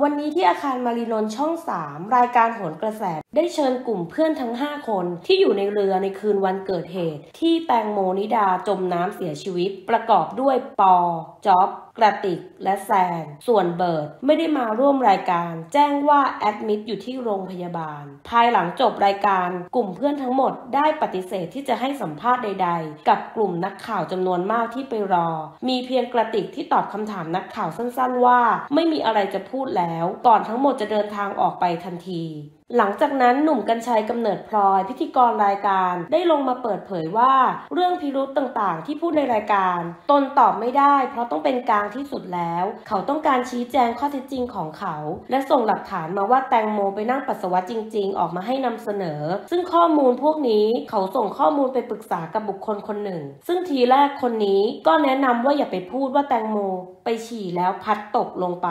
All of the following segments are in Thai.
วันนี้ที่อาคารมารีนนช่อง 3 รายการโหนกระแส ได้เชิญกลุ่มเพื่อนทั้ง 5 คนที่อยู่ในเรือในคืนวันเกิดเหตุ ที่แตงโมนิดาจมน้ำเสียชีวิต ประกอบด้วยปอจ๊อบกระติกและแซน ส่วนเบิร์ดไม่ได้มาร่วมรายการ แจ้งว่าแอดมิดอยู่ที่โรงพยาบาล ภายหลังจบรายการ กลุ่มเพื่อนทั้งหมดได้ปฏิเสธที่จะให้สัมภาษณ์ใด ๆ กับกลุ่มนักข่าวจำนวนมากที่ไปรอ มีเพียงกระติกที่ตอบคำถามนักข่าวสั้นๆ ว่า ไม่มีอะไรจะพูดแล้ว ก่อนทั้งหมดจะเดินทางออกไปทันที หลังจากนั้นหนุ่มกัญชัยกำเนิดพลอยพิธีกรรายการได้ลงมาเปิดเผยว่า เรื่องพิรุษต่างๆ ที่พูดในรายการ ตนตอบไม่ได้ เพราะต้องเป็นกลางที่สุดแล้ว เขาต้องการชี้แจงข้อเท็จจริงของเขา และส่งหลักฐานมาว่าแตงโมไปนั่งปัสสาวะจริง ๆ ออกมาให้นำเสนอ ซึ่งข้อมูลพวกนี้เขาส่งข้อมูลไปปรึกษากับบุคคลคนหนึ่ง ซึ่งทีแรกคนนี้ก็แนะนำว่าอย่าไปพูดว่าแตงโม ไปฉี่แล้วพัดตกลงไป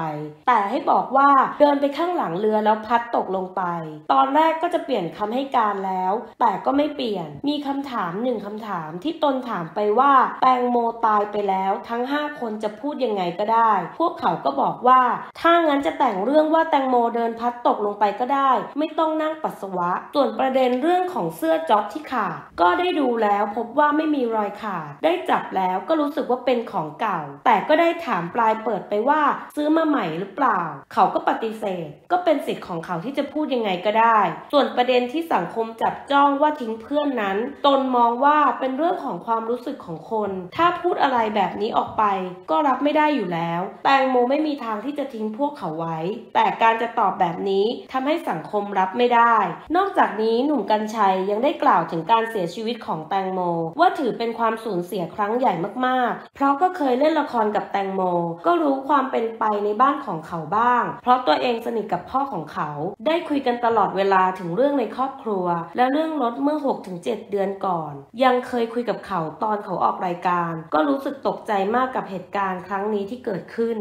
แต่ให้บอกว่าเดินไปข้างหลังเรือแล้วพัดตกลงไปตอนแรกก็จะเปลี่ยนคำให้การแล้ว แต่ก็ไม่เปลี่ยน มีคำถามหนึ่งคำถามที่ตนถามไปว่าแตงโมตายไปแล้วทั้ง 5 คนจะพูดยังไงก็ได้ พวกเขาก็บอกว่า ถ้างั้นจะแต่งเรื่องว่าแตงโมเดินพัดตกลงไปก็ได้ ไม่ต้องนั่งปัสสาวะ ส่วนประเด็นเรื่องของเสื้อจ็อบที่ขาด ก็ได้ดูแล้วพบว่าไม่มีรอยขาด ได้จับแล้วก็รู้สึกว่าเป็นของเก่า แต่ก็ได้ถามปลายเปิดไปว่า ซื้อมาใหม่หรือเปล่า เขาก็ปฏิเสธ ก็เป็นสิทธิ์ของเขาที่จะพูดยังไงก็ได้ ส่วนประเด็นที่สังคมจับจ้องว่าทิ้งเพื่อนนั้น ตนมองว่าเป็นเรื่องของความรู้สึกของคน ถ้าพูดอะไรแบบนี้ออกไป ก็รับไม่ได้อยู่แล้ว แตงโมไม่มีทางที่จะทิ้งพวกเขาไว้ แต่การจะตอบแบบนี้ทำให้สังคมรับไม่ได้ นอกจากนี้หนุ่มกัญชัยยังได้กล่าวถึงการเสียชีวิตของแตงโม ว่าถือเป็นความสูญเสียครั้งใหญ่มากๆ เพราะก็เคยเล่นละครกับแตงโม ก็รู้ความเป็นไปในบ้านของเขาบ้าง เพราะตัวเองสนิทกับพ่อของเขา ได้คุยกันตลอดเวลาถึงเรื่องในครอบครัว และเรื่องรถเมื่อ 6-7 เดือนก่อน ยังเคยคุยกับเขาตอนเขาออกรายการ ก็รู้สึกตกใจมากกับเหตุการณ์ครั้งนี้ที่เกิดขึ้น